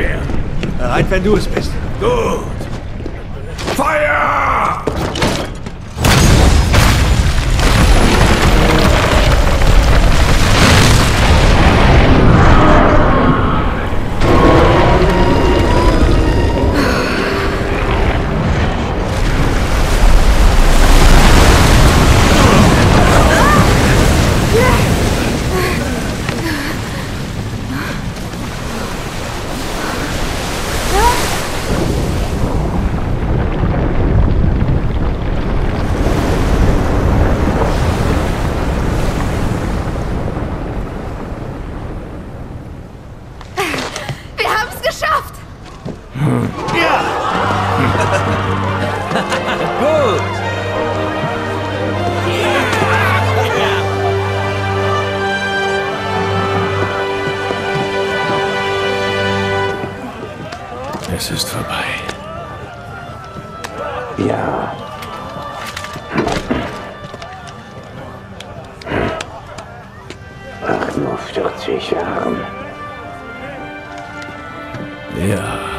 Speer. Bereit, wenn du es bist. Gut. Feuer! Geschafft! Ja! Gut. Es ist vorbei. Ja. Achtundvierzig Jahren. Ja.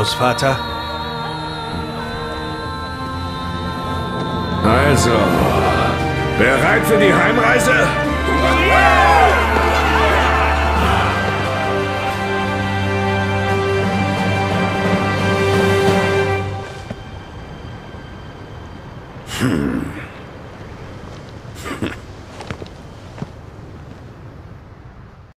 Großvater? Also, bereit für die Heimreise? Hm.